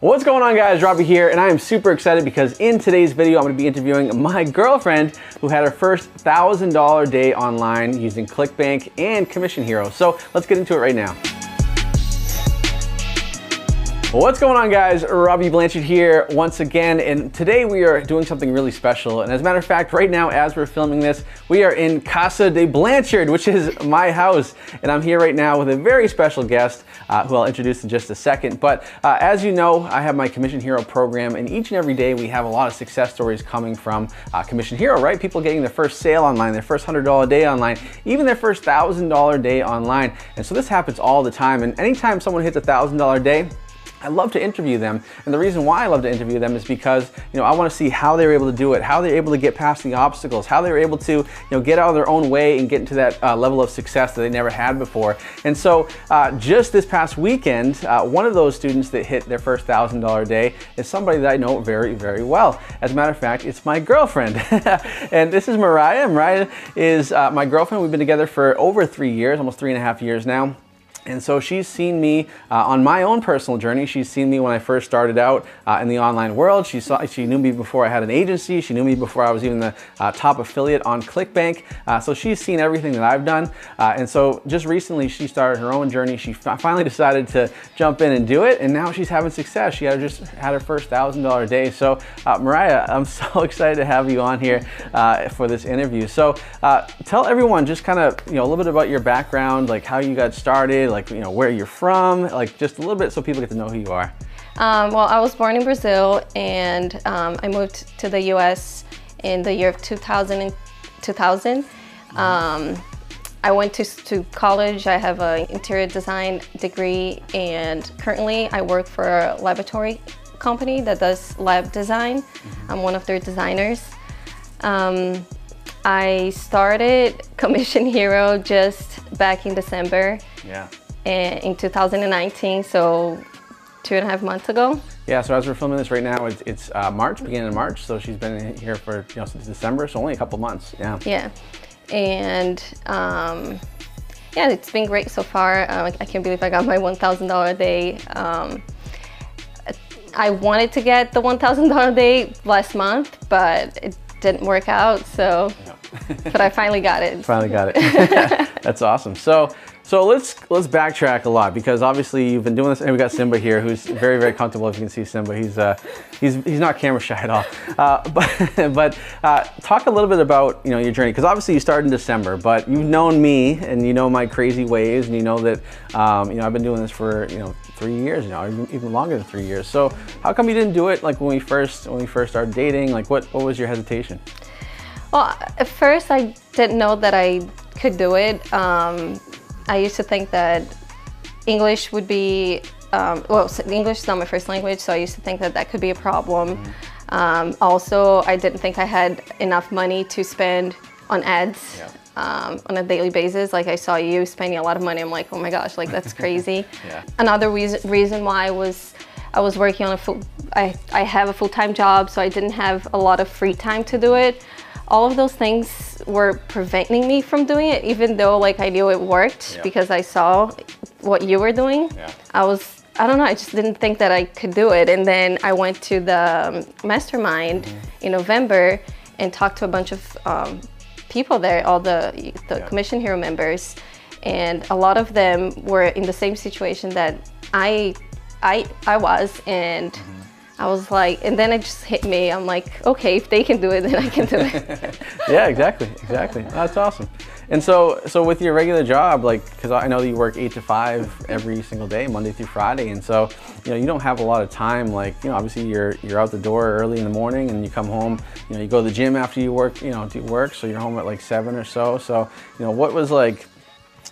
What's going on guys, Robby here, and I am super excited because in today's video, I'm gonna be interviewing my girlfriend who had her first $1,000 day online using ClickBank and Commission Hero. So let's get into it right now. What's going on guys? Robby Blanchard here once again and today we are doing something really special. And as a matter of fact right now as we're filming this we are in Casa de Blanchard which is my house. And I'm here right now with a very special guest uh, who I'll introduce in just a second. But uh, as you know I have my Commission Hero program and each and every day we have a lot of success stories coming from uh, Commission Hero right? People getting their first sale online their first $100 day online even their first $1,000 day online. And so this happens all the time. And anytime someone hits a $1,000 day I love to interview them. And the reason why I love to interview them is because, you know, I want to see how they were able to do it, how they're able to get past the obstacles, how they were able to, you know, get out of their own way and get into that uh, level of success that they never had before. And so uh, just this past weekend, uh, one of those students that hit their first $1,000 day is somebody that I know very, very well. As a matter of fact, it's my girlfriend. and this is Mariah. Mariah is uh, my girlfriend. We've been together for over three years, almost three and a half years now. And so she's seen me uh, on my own personal journey. She's seen me when I first started out uh, in the online world. She saw, she knew me before I had an agency. She knew me before I was even the uh, top affiliate on ClickBank. Uh, so she's seen everything that I've done. Uh, and so just recently she started her own journey. She finally decided to jump in and do it. And now she's having success. She had just had her first $1,000 day. So uh, Mariah, I'm so excited to have you on here for this interview. So tell everyone just kind of, you know, a little bit about your background, like how you got started, you know where you're from, like just a little bit so people get to know who you are. Um, well, I was born in Brazil and um, I moved to the U.S. in the year of 2000. 2000. Um, I went to, to college. I have an interior design degree and currently I work for a laboratory company that does lab design. Mm-hmm. I'm one of their designers. Um, I started Commission Hero just back in December. Yeah in 2019, so two and a half months ago. Yeah, so as we're filming this right now, it's, it's uh, March, beginning of March, so she's been here for, you know, since December, so only a couple months, yeah. Yeah, and um, yeah, it's been great so far. Uh, I can't believe I got my $1,000 a day. Um, I wanted to get the $1,000 a day last month, but it didn't work out, so, but I finally got it. Finally got it. That's awesome. So so let's let's backtrack a lot because obviously you've been doing this, and we got Simba here, who's very very comfortable. If you can see Simba, he's uh, he's he's not camera shy at all. Uh, but but uh, talk a little bit about you know your journey because obviously you started in December, but you've known me and you know my crazy ways, and you know that um, you know I've been doing this for you know three years now, even, longer than three years. So how come you didn't do it like when we first when we first started dating? Like what what was your hesitation? Well, at first I didn't know that I could do it. Um, I used to think that English would be, um, well, English is not my first language, so I used to think that that could be a problem. Mm um, also, I didn't think I had enough money to spend on ads yeah. um, on a daily basis. Like I saw you spending a lot of money. I'm like, oh my gosh, like that's crazy. yeah. Another reason, reason why was I was working on a full, I, I have a full-time job, so I didn't have a lot of free time to do it all of those things were preventing me from doing it, even though like I knew it worked yeah. because I saw what you were doing. Yeah. I was, I don't know, I just didn't think that I could do it. And then I went to the um, mastermind mm -hmm. in November and talked to a bunch of um, people there, all the, the yeah. Commission Hero members. And a lot of them were in the same situation that I, I, I was. And mm -hmm I was like, and then it just hit me. I'm like, okay, if they can do it, then I can do it. yeah, exactly, exactly. Oh, that's awesome. And so, so with your regular job, like, because I know that you work eight to five every single day, Monday through Friday, and so, you know, you don't have a lot of time. Like, you know, obviously you're you're out the door early in the morning, and you come home. You know, you go to the gym after you work. You know, do work, so you're home at like seven or so. So, you know, what was like,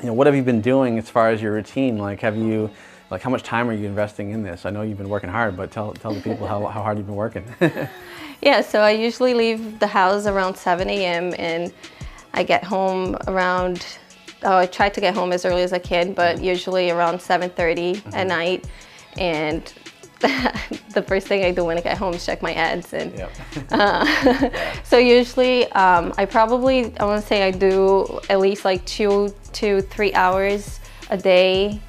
you know, what have you been doing as far as your routine? Like, have you like how much time are you investing in this? I know you've been working hard, but tell, tell the people how, how hard you've been working. yeah, so I usually leave the house around 7 a.m. and I get home around, oh, I try to get home as early as I can, but mm-hmm. usually around 7.30 mm -hmm. at night. And the first thing I do when I get home is check my ads. And yep. uh, so usually um, I probably, I want to say I do at least like two to three hours a day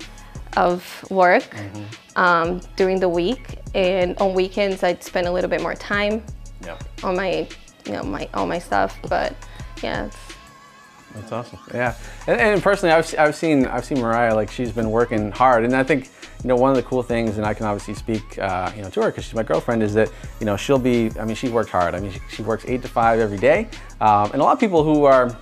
of work um, during the week, and on weekends I'd spend a little bit more time Yeah. on my, you know, my all my stuff. But yeah, it's, That's awesome. Yeah, and, and personally, I've, I've seen I've seen Mariah like she's been working hard, and I think you know one of the cool things, and I can obviously speak uh, you know to her because she's my girlfriend, is that you know she'll be. I mean, she worked hard. I mean, she, she works eight to five every day, um, and a lot of people who are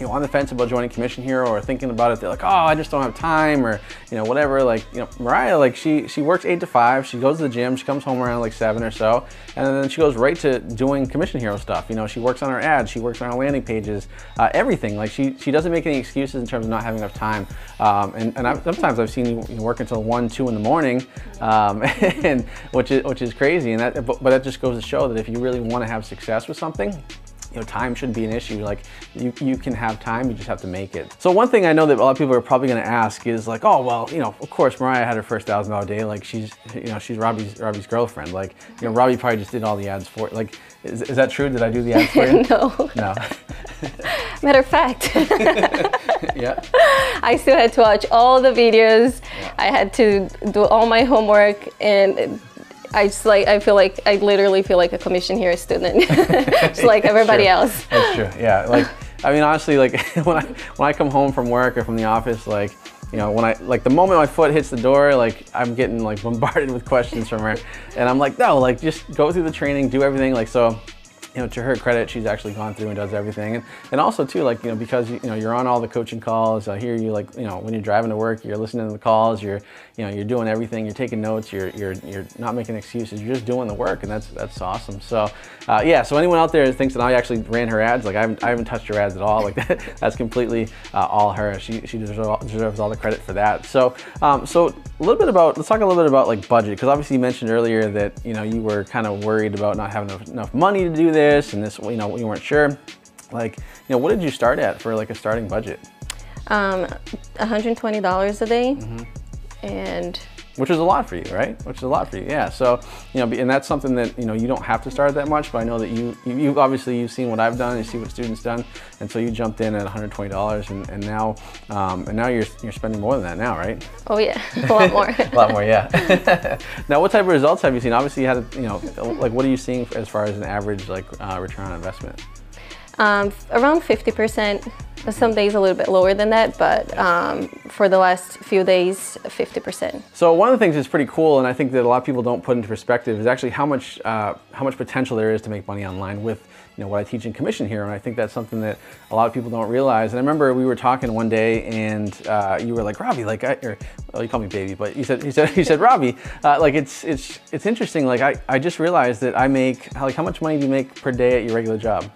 you know, on the fence about joining Commission Hero or thinking about it, they're like, oh, I just don't have time or, you know, whatever. Like, you know, Mariah, like she, she works eight to five. She goes to the gym. She comes home around like seven or so. And then she goes right to doing Commission Hero stuff. You know, she works on her ads. She works on her landing pages, uh, everything. Like she, she doesn't make any excuses in terms of not having enough time. Um, and and I've, sometimes I've seen you, you know, work until one, two in the morning, um, and which is, which is crazy. And that, but, but that just goes to show that if you really want to have success with something, you know, time shouldn't be an issue. Like you, you can have time, you just have to make it. So one thing I know that a lot of people are probably going to ask is like, oh well, you know, of course Mariah had her first thousand dollar day. Like she's, you know, she's Robby's Robby's girlfriend. Like you know, Robby probably just did all the ads for. it. Like, is, is that true? Did I do the ads for you? no. no. Matter of fact, yeah. I still had to watch all the videos. Yeah. I had to do all my homework, and I just like I feel like I literally feel like a Commission Hero student, just like everybody true. else. That's true. Yeah. Like, I mean, honestly, like when I when I come home from work or from the office, like you know, when I like the moment my foot hits the door, like I'm getting like bombarded with questions from her, and I'm like, no, like just go through the training, do everything, like so. You know, to her credit, she's actually gone through and does everything, and and also too, like you know, because you, know you're on all the coaching calls. I hear you like you know when you're driving to work, you're listening to the calls, you're you know you're doing everything, you're taking notes, you're you're you're not making excuses, you're just doing the work, and that's that's awesome. So uh, yeah, so anyone out there that thinks that I actually ran her ads, like I haven't, I haven't touched her ads at all, like that, that's completely uh, all her. She she deserves all, deserves all the credit for that. So um, so a little bit about let's talk a little bit about like budget because obviously you mentioned earlier that you know you were kind of worried about not having enough money to do this and this you know you weren't sure. Like you know what did you start at for like a starting budget? Um, $120 a day, and which is a lot for you, right? Which is a lot for you, yeah. So, you know, and that's something that you know you don't have to start that much, but I know that you you obviously you've seen what I've done, you see what students done, and so you jumped in at 120 dollars, and, and now um, and now you're you're spending more than that now, right? oh yeah, a lot more. a lot more, yeah. now, what type of results have you seen? Obviously, you had a, you know, like what are you seeing as far as an average like uh, return on investment? Um, around 50%. Some days a little bit lower than that, but um, for the last few days, 50%. So one of the things that's pretty cool, and I think that a lot of people don't put into perspective, is actually how much uh, how much potential there is to make money online with you know what I teach in Commission Hero, and I think that's something that a lot of people don't realize. And I remember we were talking one day, and uh, you were like, Robby, like, I, or well, you call me baby, but you said you said you said Robby, uh, like it's it's it's interesting. Like I, I just realized that I make like how much money do you make per day at your regular job?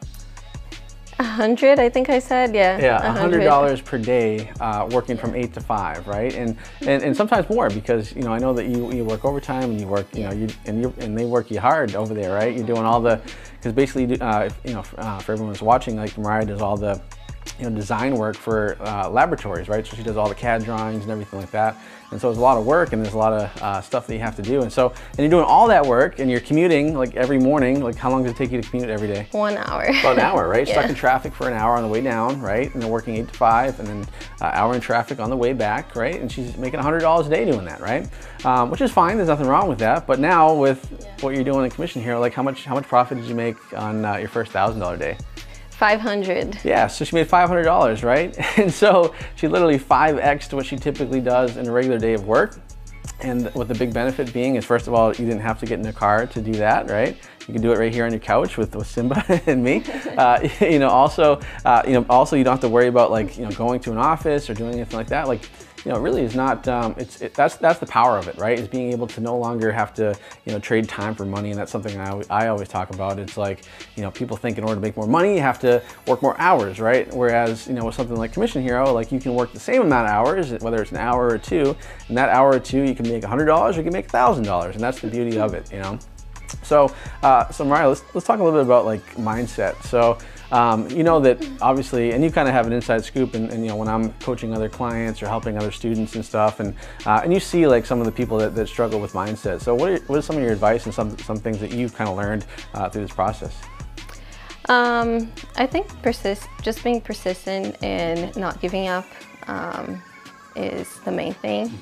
A hundred, I think I said, yeah. Yeah, a hundred dollars per day, uh, working from eight to five, right? And, and and sometimes more because you know I know that you, you work overtime and you work you know you and you and they work you hard over there, right? You're doing all the because basically uh, you know uh, for everyone who's watching, like Mariah does all the you know design work for uh, laboratories, right? So she does all the CAD drawings and everything like that. And so it's a lot of work and there's a lot of uh, stuff that you have to do. And so and you're doing all that work and you're commuting like every morning. Like how long does it take you to commute every day? One hour. About an hour, right? Yeah. Stuck in traffic for an hour on the way down, right? And then working eight to five, and then uh, hour in traffic on the way back, right? And she's making hundred dollars a day doing that, right? Um, which is fine. There's nothing wrong with that. But now with what you're doing in Commission Hero, like how much how much profit did you make on uh, your first thousand dollar day? 500. Yeah, so she made $500, right? And so she literally 5x to what she typically does in a regular day of work. And what the big benefit being is, first of all, you didn't have to get in a car to do that, right? You can do it right here on your couch with, with Simba and me. Uh, you know, also, uh, you know, also you don't have to worry about like, you know, going to an office or doing anything like that. Like, you know, really is not. Um, it's it, that's that's the power of it, right? Is being able to no longer have to, you know, trade time for money, and that's something I, I always talk about. It's like, you know, people think in order to make more money, you have to work more hours, right? Whereas, you know, with something like Commission Hero, like you can work the same amount of hours, whether it's an hour or two, and that hour or two, you can make hundred dollars, or you can make thousand dollars, and that's the beauty of it, you know. So, uh, so Mariah, let's, let's talk a little bit about like mindset. So, um, you know that obviously, and you kind of have an inside scoop, and, and you know when I'm coaching other clients or helping other students and stuff, and uh, and you see like some of the people that, that struggle with mindset. So, what are, what is some of your advice and some some things that you've kind of learned uh, through this process? Um, I think persist, just being persistent and not giving up um, is the main thing.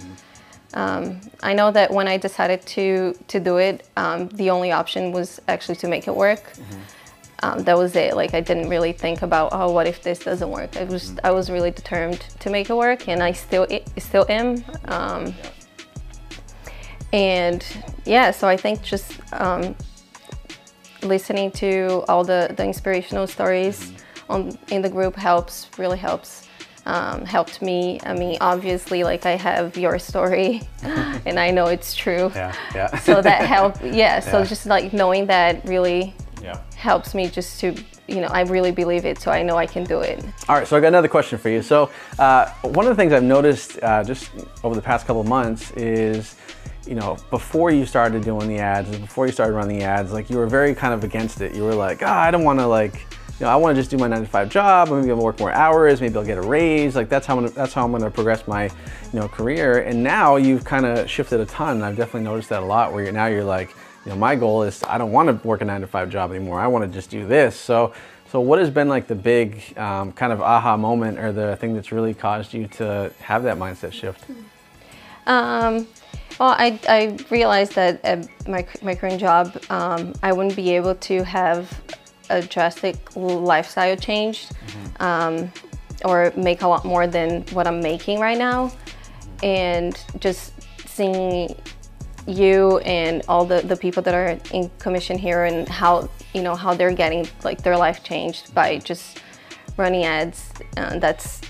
Um, I know that when I decided to to do it, um, the only option was actually to make it work. Um, that was it. Like I didn't really think about oh, what if this doesn't work. I was I was really determined to make it work, and I still still am. Um, and yeah, so I think just um, listening to all the, the inspirational stories on in the group helps really helps um, helped me i mean obviously like i have your story and i know it's true Yeah, yeah. so that helped yeah so Yeah. just like knowing that really yeah. Helps me just to you know i really believe it so i know i can do it All right, so I got another question for you. So, uh, one of the things I've noticed uh, just over the past couple months is, you know, before you started doing the ads, before you started running the ads, like you were very kind of against it. You were like, ah, I don't want to like, you know, I want to just do my nine to five job. Maybe I'll work more hours. Maybe I'll get a raise. Like that's how I'm gonna, that's how I'm going to progress my, you know, career. And now you've kind of shifted a ton. I've definitely noticed that a lot. Where you're now you're like, you know, my goal is I don't want to work a nine to five job anymore. I want to just do this. So. So, what has been like the big um, kind of aha moment or the thing that's really caused you to have that mindset shift? Um, well, I, I realized that at my, my current job, um, I wouldn't be able to have a drastic lifestyle change um, or make a lot more than what I'm making right now. And just seeing you and all the, the people that are in Commission Hero and how you know how they're getting like their life changed by just running ads uh, that's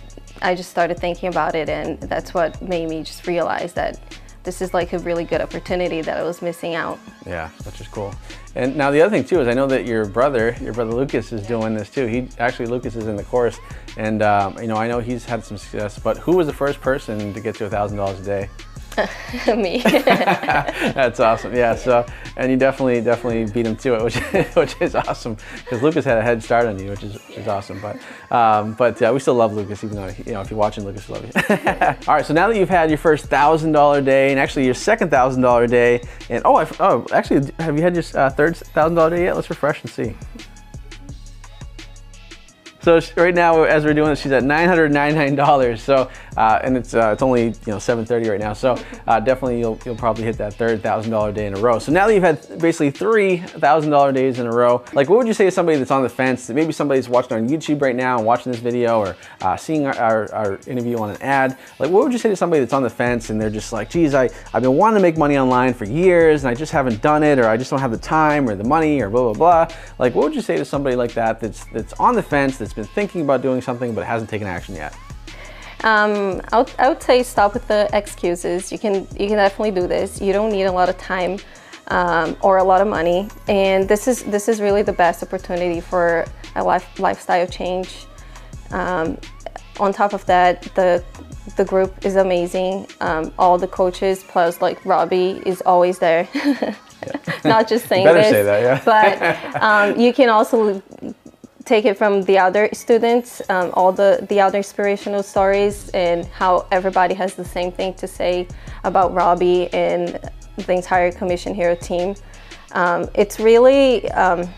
i just started thinking about it and that's what made me just realize that this is like a really good opportunity that i was missing out Yeah, which is cool. And now the other thing too is I know that your brother, your brother Lucas, is doing this too. He actually Lucas is in the course, and um, you know I know he's had some success. But who was the first person to get to a thousand dollars a day? me That's awesome. Yeah. So, and you definitely, definitely beat him to it, which, which is awesome because Lucas had a head start on you, which is, which is awesome. But, um, but uh, we still love Lucas, even though you know if you're watching, Lucas, we love you. All right. So now that you've had your first thousand dollar day, and actually your second thousand dollar day, and oh, I, oh, actually, have you had your uh, third thousand dollar day yet? Let's refresh and see. So right now, as we're doing this, she's at nine hundred ninety-nine dollars. So, uh, and it's uh, it's only you know seven thirty right now. So uh, definitely you'll you'll probably hit that third thousand dollar day in a row. So now that you've had basically three thousand dollar days in a row, like what would you say to somebody that's on the fence? Maybe somebody's watching on YouTube right now and watching this video or uh, seeing our, our, our interview on an ad. Like what would you say to somebody that's on the fence and they're just like, geez, I I've been wanting to make money online for years and I just haven't done it, or I just don't have the time or the money or blah blah blah. Like what would you say to somebody like that that's that's on the fence that's been thinking about doing something but hasn't taken action yet? Um, I, would, I would say stop with the excuses. You can you can definitely do this. You don't need a lot of time um, or a lot of money, and this is this is really the best opportunity for a life, lifestyle change. Um, on top of that, the the group is amazing. Um, all the coaches plus like Robby is always there. Not just saying this, say that, yeah. but um, you can also take it from the other students, um, all the, the other inspirational stories, and how everybody has the same thing to say about Robby and the entire Commission Hero team. Um, it's really, um,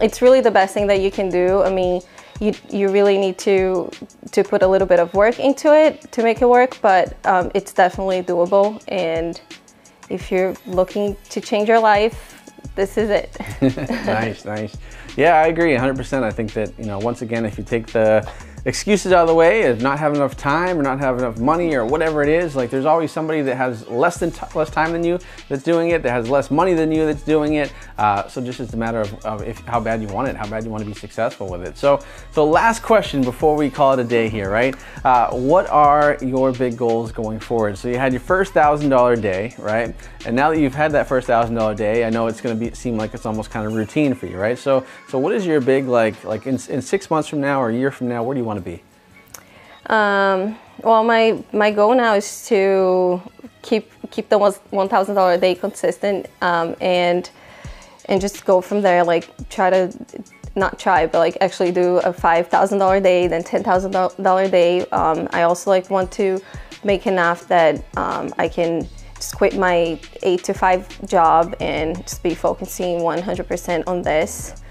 it's really the best thing that you can do. I mean, you, you really need to to put a little bit of work into it to make it work, but um, it's definitely doable. And if you're looking to change your life, this is it. nice, nice. Yeah, I agree 100%. I think that, you know, once again, if you take the excuses out of the way of not having enough time or not having enough money or whatever it is, like there's always somebody that has less than less time than you that's doing it, that has less money than you that's doing it. Uh, so just it's a matter of, of if, how bad you want it, how bad you want to be successful with it. So, so last question before we call it a day here, right? Uh, what are your big goals going forward? So you had your first thousand dollar day, right? And now that you've had that first thousand dollar day, I know it's going to be seem like it's almost kind of routine for you, right? So, so what is your big like like in, in six months from now or a year from now? Where do you want to be? Um, well, my my goal now is to keep keep the one thousand dollar a day consistent, um, and and just go from there. Like try to not try, but like actually do a five thousand dollar day, then ten thousand dollar day. Um, I also like want to make enough that um, I can just quit my eight to five job and just be focusing one hundred percent on this.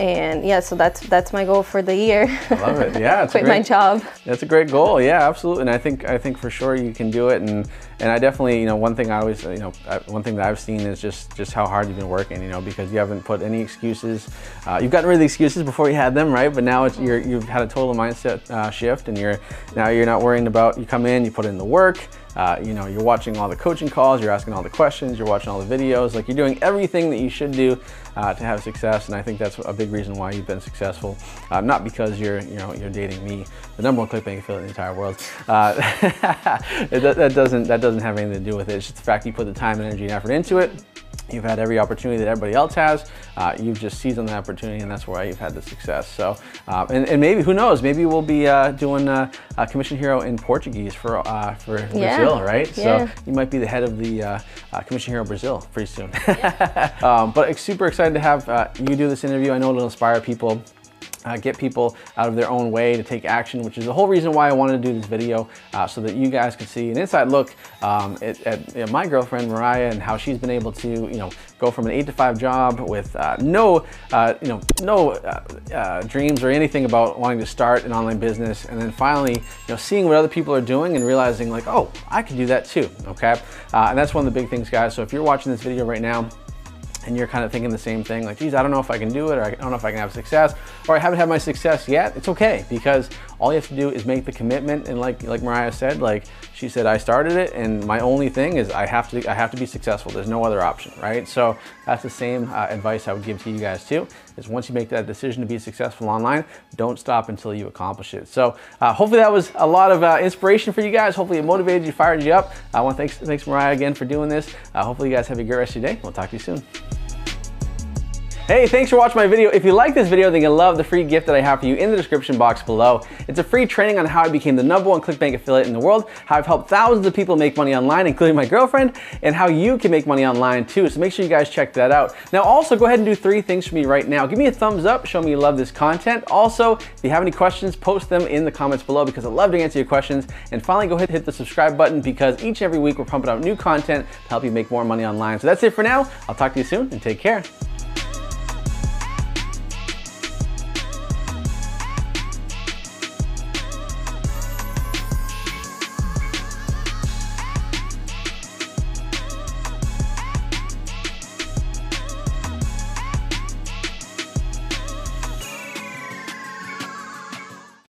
And yeah, so that's that's my goal for the year. Love it. Yeah, it's quit great, my job. That's a great goal. Yeah, absolutely. And I think I think for sure you can do it. And and I definitely you know one thing I always you know one thing that I've seen is just just how hard you've been working. You know because you haven't put any excuses. Uh, you've gotten rid of the excuses before you had them, right? But now it's you're you've had a total mindset uh, shift, and you're now you're not worrying about you come in, you put in the work. Uh, you know, you're watching all the coaching calls, you're asking all the questions, you're watching all the videos, like you're doing everything that you should do uh, to have success. And I think that's a big reason why you've been successful. Uh, not because you're, you know, you're dating me, the number one ClickBank affiliate in the entire world. Uh, that, that, doesn't, that doesn't have anything to do with it. It's just the fact you put the time, and energy, and effort into it. You've had every opportunity that everybody else has. Uh, you've just seized on the opportunity, and that's why you've had the success. So, uh, and, and, maybe who knows? Maybe we'll be uh, doing a Commission Hero in Portuguese for uh, for yeah. Brazil, right? Yeah. So you might be the head of the uh, uh, Commission Hero Brazil pretty soon. Yeah. um, but super excited to have you do this interview. I know it'll inspire people uh, get people out of their own way to take action, which is the whole reason why I wanted to do this video, uh, so that you guys could see an inside look um, at, at my girlfriend Mariah and how she's been able to, you know, go from an eight to five job with uh, no, uh, you know, no uh, uh, dreams or anything about wanting to start an online business, and then finally, you know, seeing what other people are doing and realizing like, oh, I can do that too. Okay, and that's one of the big things, guys. So if you're watching this video right now and you're kind of thinking the same thing, like, geez, I don't know if I can do it, or I don't know if I can have success, or I haven't had my success yet, it's okay because all you have to do is make the commitment. And like like Mariah said, like she said, I started it, and my only thing is I have to I have to be successful. There's no other option, right? So that's the same uh, advice I would give to you guys too. Is once you make that decision to be successful online, don't stop until you accomplish it. So uh, hopefully that was a lot of uh, inspiration for you guys. Hopefully it motivated you, fired you up. I want to thanks thanks Mariah again for doing this. Uh, hopefully you guys have a great rest of your day. We'll talk to you soon. Hey, thanks for watching my video. If you like this video, then you'll love the free gift that I have for you in the description box below. It's a free training on how I became the number one ClickBank affiliate in the world, how I've helped thousands of people make money online, including my girlfriend, and how you can make money online too. So make sure you guys check that out. Now also go ahead and do three things for me right now. Give me a thumbs up, show me you love this content. Also, if you have any questions, post them in the comments below because I love to answer your questions. And finally, go ahead and hit the subscribe button because each and every week we're pumping out new content to help you make more money online. So that's it for now. I'll talk to you soon and take care.